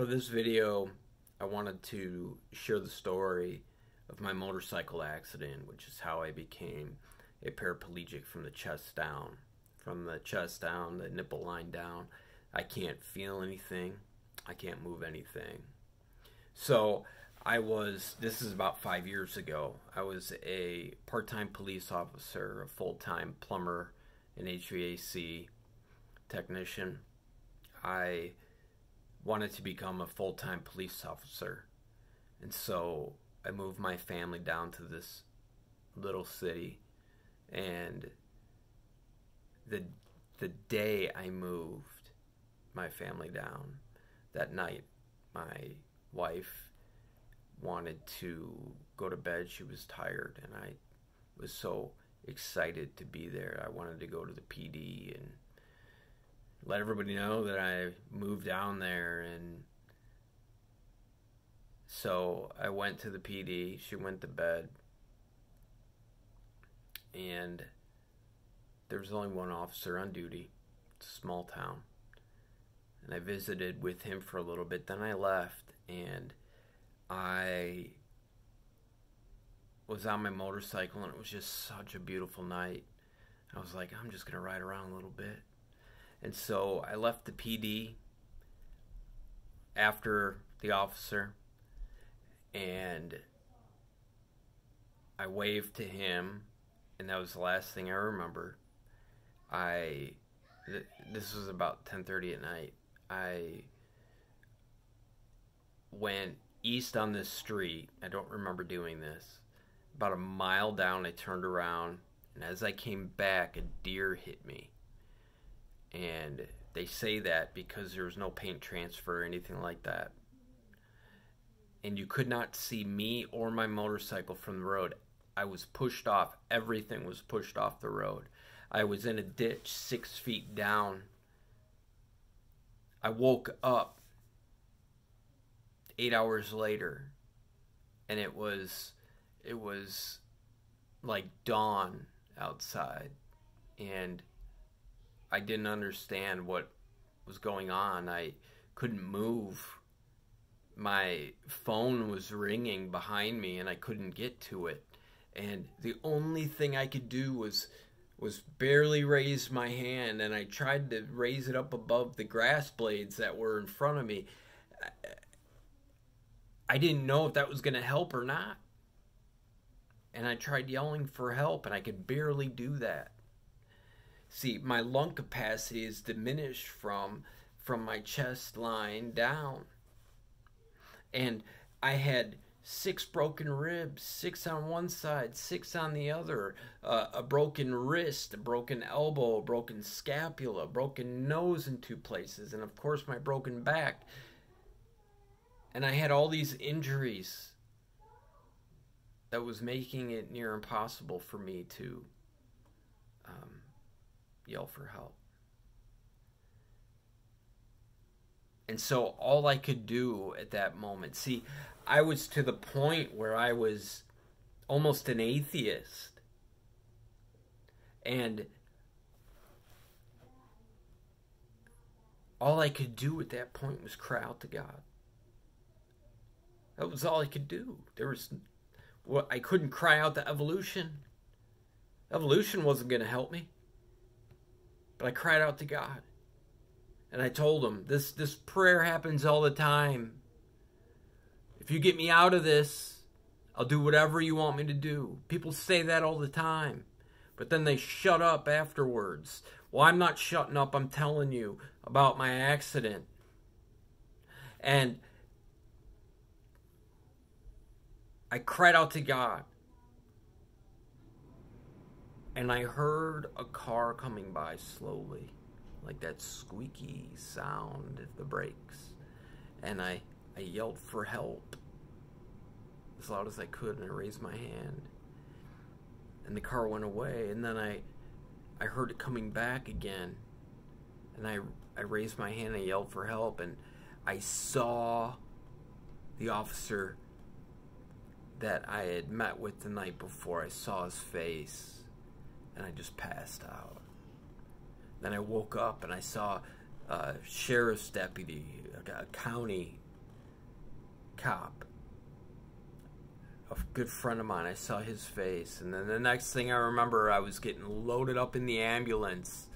for this video, I wanted to share the story of my motorcycle accident, which is how I became a paraplegic from the chest down. From the chest down, the nipple line down, I can't feel anything. I can't move anything. So I was, this is about five years ago, I was a part time police officer, a full time plumber, an HVAC technician. I wanted to become a full time police officer. And so I moved my family down to this little city. And the, the day I moved my family down, that night, my wife wanted to go to bed. She was tired, and I was so excited to be there. I wanted to go to the PD and let everybody know that I moved down there and so I went to the PD. She went to bed. And there was only one officer on duty. It's a small town. And I visited with him for a little bit. Then I left and I was on my motorcycle and it was just such a beautiful night. I was like, I'm just going to ride around a little bit. And so I left the PD after the officer and I waved to him and that was the last thing I remember. I th- this was about 10:30 at night. I went east on this street. I don't remember doing this. About a mile down, I turned around, and as I came back, a deer hit me and they say that because there was no paint transfer or anything like that. And you could not see me or my motorcycle from the road. I was pushed off. Everything was pushed off the road. I was in a ditch six feet down. I woke up eight hours later and it was it was like dawn outside and I didn't understand what was going on. I couldn't move. My phone was ringing behind me and I couldn't get to it. And the only thing I could do was was barely raise my hand and I tried to raise it up above the grass blades that were in front of me. I didn't know if that was going to help or not. And I tried yelling for help and I could barely do that. See, my lung capacity is diminished from from my chest line down. And I had six broken ribs, six on one side, six on the other, uh, a broken wrist, a broken elbow, a broken scapula, a broken nose in two places, and of course my broken back. And I had all these injuries that was making it near impossible for me to yell for help. And so all I could do at that moment, see, I was to the point where I was almost an atheist. And all I could do at that point was cry out to God. That was all I could do. There was well, I couldn't cry out to evolution. Evolution wasn't going to help me. But I cried out to God. And I told him, this, this prayer happens all the time. If you get me out of this, I'll do whatever you want me to do. People say that all the time. But then they shut up afterwards. Well, I'm not shutting up. I'm telling you about my accident. And I cried out to God and I heard a car coming by slowly, like that squeaky sound of the brakes. And I, I yelled for help as loud as I could, and I raised my hand. And the car went away, and then I, I heard it coming back again. And I, I raised my hand and I yelled for help, and I saw the officer that I had met with the night before. I saw his face and I just passed out. Then I woke up and I saw a sheriff's deputy, a county cop, a good friend of mine. I saw his face, and then the next thing I remember, I was getting loaded up in the ambulance,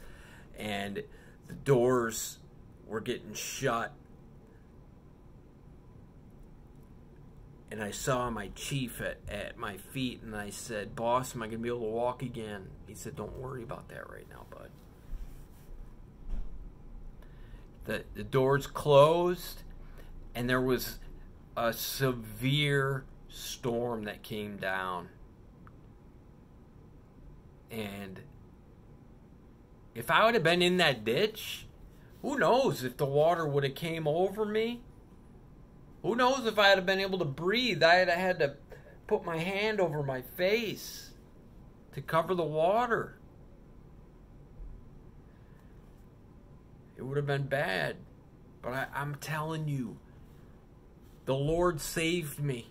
and the doors were getting shut. And I saw my chief at, at my feet, and I said, Boss, am I going to be able to walk again? He said, Don't worry about that right now, bud. The, the doors closed, and there was a severe storm that came down. And if I would have been in that ditch, who knows if the water would have came over me? Who knows if I had been able to breathe? I had had to put my hand over my face to cover the water. It would have been bad. But I, I'm telling you, the Lord saved me.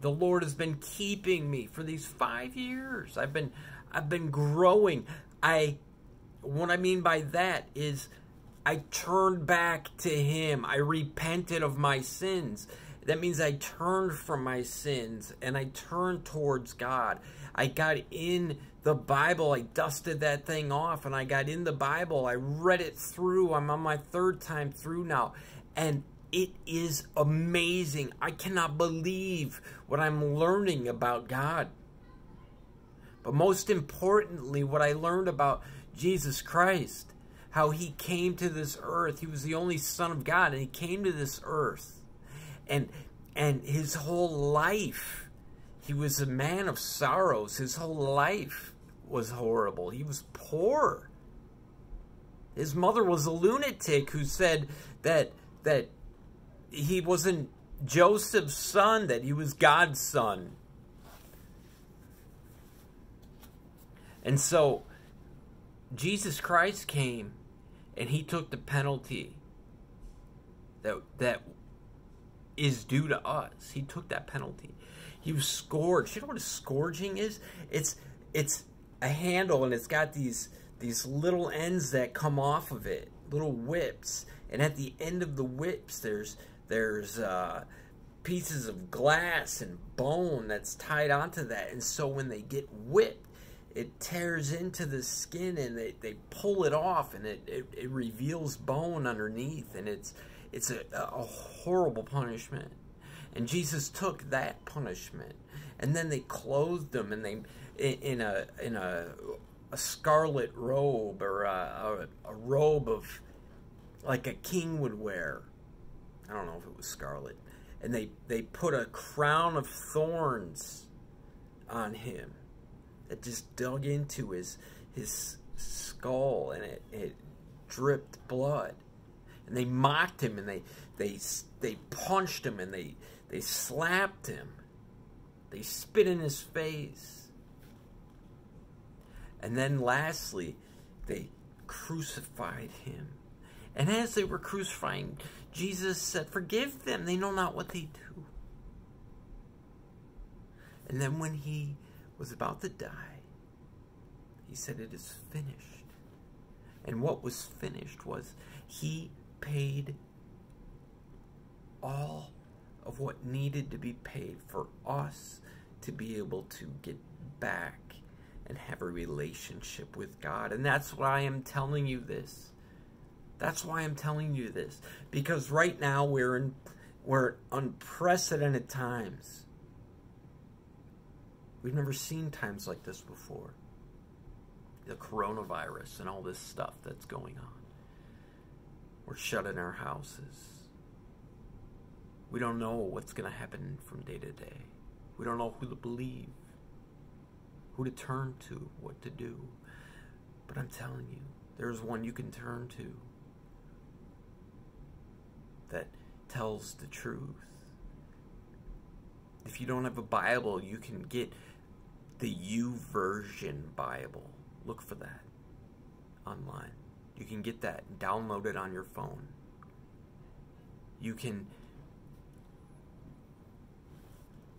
The Lord has been keeping me for these five years. I've been I've been growing. I what I mean by that is I turned back to him. I repented of my sins. That means I turned from my sins and I turned towards God. I got in the Bible. I dusted that thing off and I got in the Bible. I read it through. I'm on my third time through now. And it is amazing. I cannot believe what I'm learning about God. But most importantly, what I learned about Jesus Christ, how he came to this earth. He was the only son of God and he came to this earth. And and his whole life he was a man of sorrows. His whole life was horrible. He was poor. His mother was a lunatic who said that that he wasn't Joseph's son, that he was God's son. And so Jesus Christ came and he took the penalty that that is due to us. He took that penalty. He was scourged. You know what a scourging is? It's it's a handle and it's got these these little ends that come off of it, little whips. And at the end of the whips there's there's uh, pieces of glass and bone that's tied onto that. And so when they get whipped, it tears into the skin and they, they pull it off and it, it, it reveals bone underneath. And it's, it's a, a horrible punishment. And Jesus took that punishment. And then they clothed him and they in a in a a scarlet robe or a, a, a robe of like a king would wear I don't know if it was scarlet, and they they put a crown of thorns on him that just dug into his his skull, and it it dripped blood, and they mocked him, and they they they punched him, and they they slapped him, they spit in his face, and then lastly, they crucified him. And as they were crucifying Jesus said, Forgive them, they know not what they do. And then when he was about to die, he said, It is finished. And what was finished was he paid all of what needed to be paid for us to be able to get back and have a relationship with God. And that's why I am telling you this. That's why I'm telling you this. Because right now we're in we're unprecedented times. We've never seen times like this before. The coronavirus and all this stuff that's going on. We're shut in our houses. We don't know what's going to happen from day to day. We don't know who to believe, who to turn to, what to do. But I'm telling you, there's one you can turn to that tells the truth. If you don't have a Bible, you can get the U Version Bible. Look for that online. You can get that, download it on your phone. You can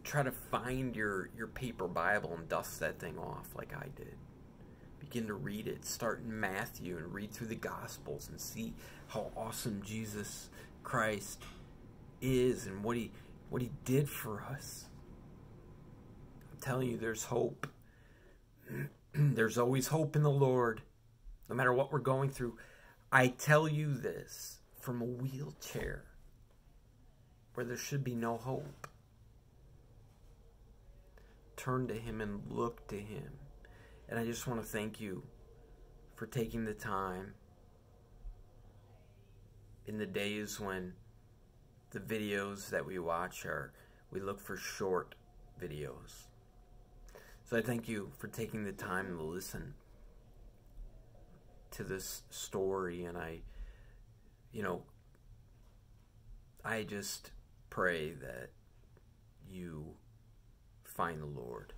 try to find your, your paper Bible and dust that thing off like I did. Begin to read it. Start in Matthew and read through the Gospels and see how awesome Jesus Christ is and what he what he did for us. Telling you there's hope. there's always hope in the Lord. No matter what we're going through. I tell you this from a wheelchair where there should be no hope. Turn to him and look to him. And I just want to thank you for taking the time in the days when the videos that we watch are, we look for short videos. So I thank you for taking the time to listen to this story and I, you know, I just pray that you find the Lord.